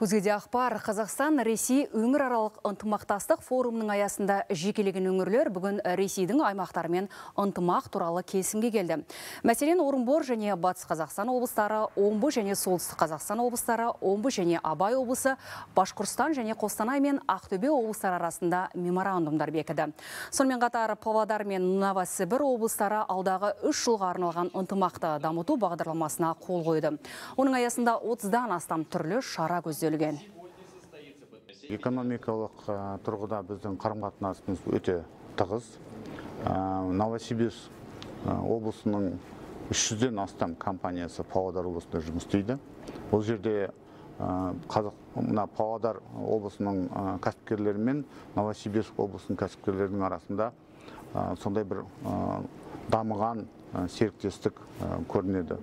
Өзгеде ақпар Қазақстан Ресей өңіраралық ынтымақтастық форумының аясында жекелеген өңірлер бүгін Ресейдің аймақтарымен ынтымақ туралы келісімге келді. Мәселен, Орынбор және Батыс Қазақстан облыстары, Омбы және Солтүстік Қазақстан облыстары, Омбы және Абай облысы, Башқұрстан және Қостанай мен Ақтөбе облыстары арасында меморандумдар бекіді. Сонымен қатар Павлодар мен Новосібір облыстары алдағы үш жылға арналған ынтымақты дамыту бағдарламасына қол қойды. Оның аясында 30-дан астам түрлі шара көзделген экономикалық тұрғыда біздің қарым қатынасымыз өте тығыз. Новосибирск облысының 300-ден астам компаниясы павлодар облысында жұмыс істейді. Бұл жерде мына павлодар облысының кәсіпкерлері мен новосибирск облысының кәсіпкерлерінің арасында сондай бір дамыған серіктестік көрінеді.